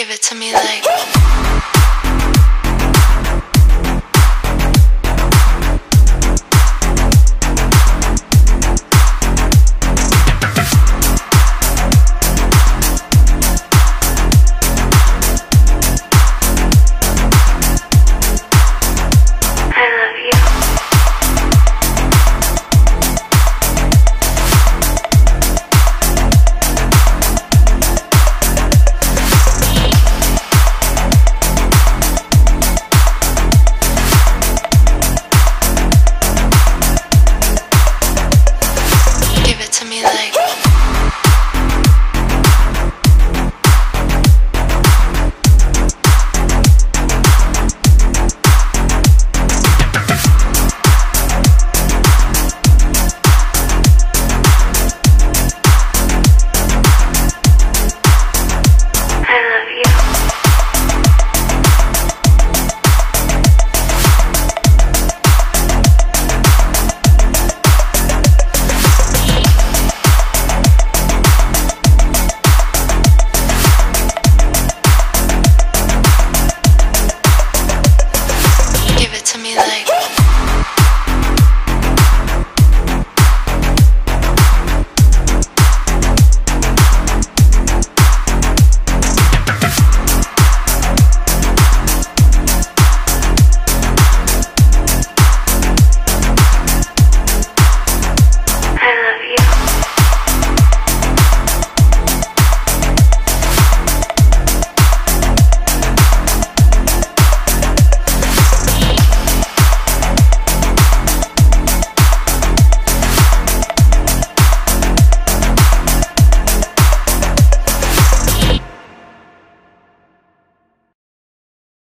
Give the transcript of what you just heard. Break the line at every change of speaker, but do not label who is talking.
Give it to me like.